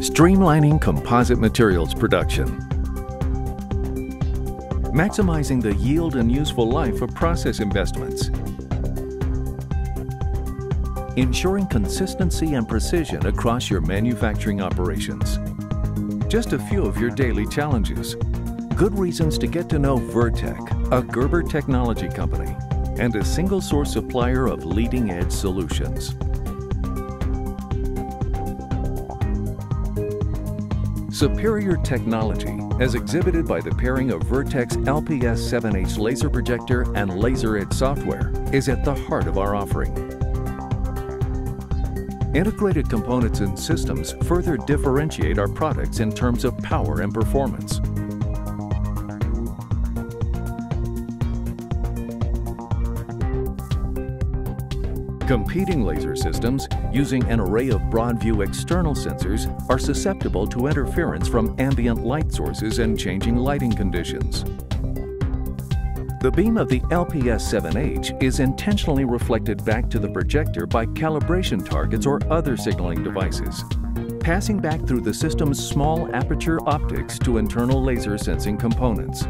Streamlining composite materials production. Maximizing the yield and useful life of process investments. Ensuring consistency and precision across your manufacturing operations. Just a few of your daily challenges. Good reasons to get to know Virtek, a Gerber technology company, and a single source supplier of leading edge solutions. Superior technology, as exhibited by the pairing of Virtek's LPS7H laser projector and LaserEdge software, is at the heart of our offering. Integrated components and systems further differentiate our products in terms of power and performance. Competing laser systems, using an array of broad-view external sensors, are susceptible to interference from ambient light sources and changing lighting conditions. The beam of the LPS7H is intentionally reflected back to the projector by calibration targets or other signaling devices, passing back through the system's small aperture optics to internal laser sensing components.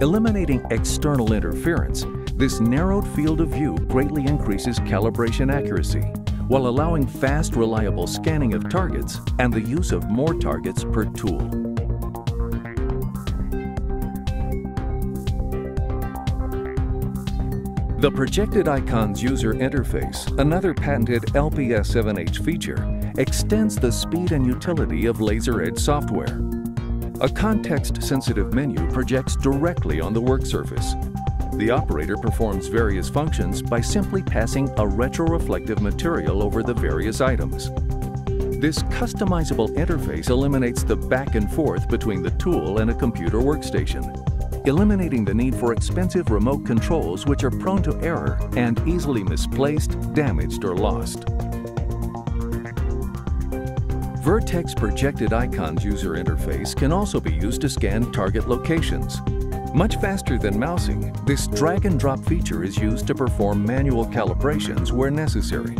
Eliminating external interference, this narrowed field of view greatly increases calibration accuracy, while allowing fast, reliable scanning of targets and the use of more targets per tool. The Projected Icons user interface, another patented LPS7H feature, extends the speed and utility of LaserEdge software. A context-sensitive menu projects directly on the work surface, the operator performs various functions by simply passing a retroreflective material over the various items. This customizable interface eliminates the back and forth between the tool and a computer workstation, eliminating the need for expensive remote controls which are prone to error and easily misplaced, damaged, or lost. Virtek's projected icons user interface can also be used to scan target locations, much faster than mousing, this drag and drop feature is used to perform manual calibrations where necessary.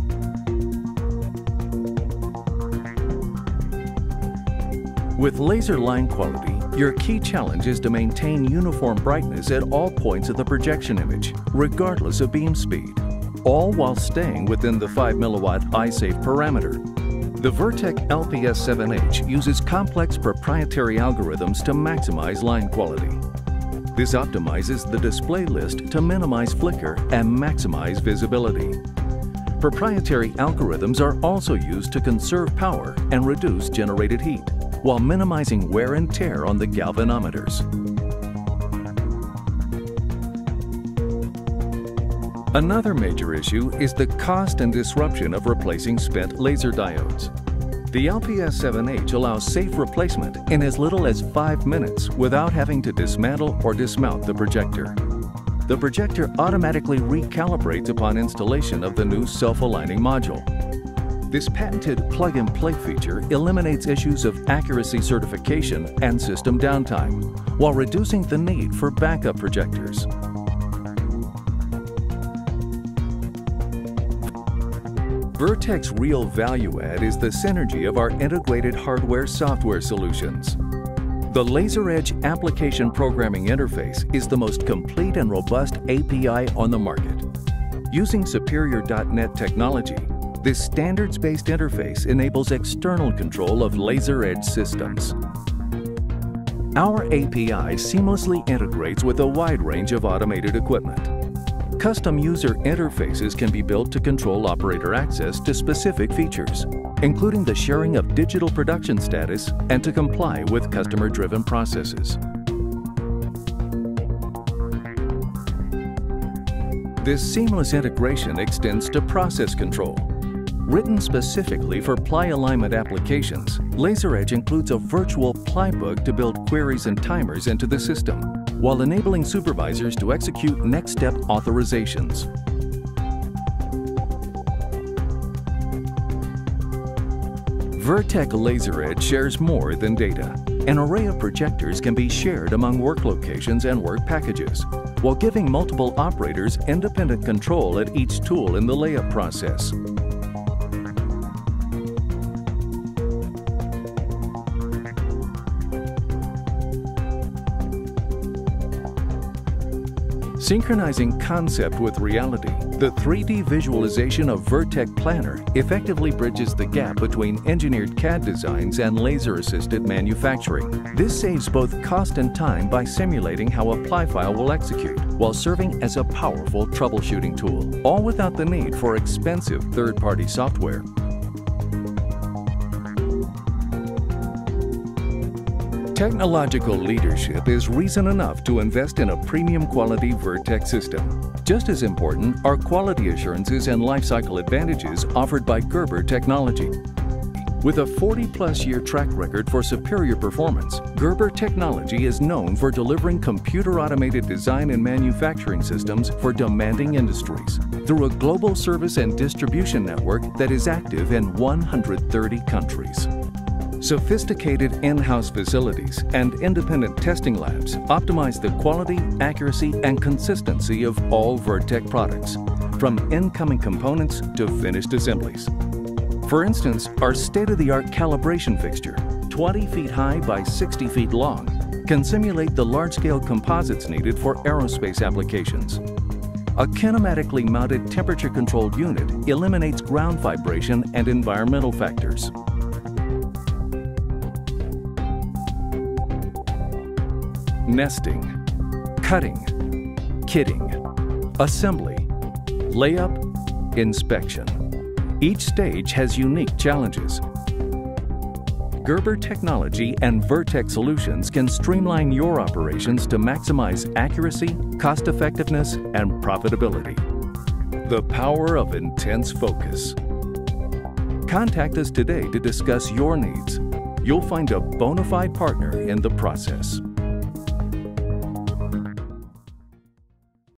With laser line quality, your key challenge is to maintain uniform brightness at all points of the projection image, regardless of beam speed, all while staying within the 5 milliwatt eye-safe parameter. The Virtek LPS7H uses complex proprietary algorithms to maximize line quality. This optimizes the display list to minimize flicker and maximize visibility. Proprietary algorithms are also used to conserve power and reduce generated heat, while minimizing wear and tear on the galvanometers. Another major issue is the cost and disruption of replacing spent laser diodes. The LPS7H allows safe replacement in as little as 5 minutes without having to dismantle or dismount the projector. The projector automatically recalibrates upon installation of the new self-aligning module. This patented plug-and-play feature eliminates issues of accuracy certification and system downtime, while reducing the need for backup projectors. Virtek's real value add is the synergy of our integrated hardware-software solutions. The LaserEdge Application Programming Interface is the most complete and robust API on the market. Using Superior.NET technology, this standards-based interface enables external control of LaserEdge systems. Our API seamlessly integrates with a wide range of automated equipment. Custom user interfaces can be built to control operator access to specific features, including the sharing of digital production status and to comply with customer-driven processes. This seamless integration extends to process control. Written specifically for ply alignment applications, LaserEdge includes a virtual ply book to build queries and timers into the system while enabling supervisors to execute next step authorizations. Virtek LaserEdge shares more than data. An array of projectors can be shared among work locations and work packages, while giving multiple operators independent control at each tool in the layup process. Synchronizing concept with reality, the 3D visualization of Virtek Planner effectively bridges the gap between engineered CAD designs and laser-assisted manufacturing. This saves both cost and time by simulating how a ply file will execute, while serving as a powerful troubleshooting tool, all without the need for expensive third-party software. Technological leadership is reason enough to invest in a premium quality Virtek system. Just as important are quality assurances and lifecycle advantages offered by Gerber Technology. With a 40-plus year track record for superior performance, Gerber Technology is known for delivering computer-automated design and manufacturing systems for demanding industries through a global service and distribution network that is active in 130 countries. Sophisticated in-house facilities and independent testing labs optimize the quality, accuracy, and consistency of all Virtek products, from incoming components to finished assemblies. For instance, our state-of-the-art calibration fixture, 20 feet high by 60 feet long, can simulate the large-scale composites needed for aerospace applications. A kinematically mounted temperature-controlled unit eliminates ground vibration and environmental factors. Nesting, cutting, kitting, assembly, layup, inspection. Each stage has unique challenges. Gerber Technology and Virtek Solutions can streamline your operations to maximize accuracy, cost effectiveness, and profitability. The power of intense focus. Contact us today to discuss your needs. You'll find a bona fide partner in the process.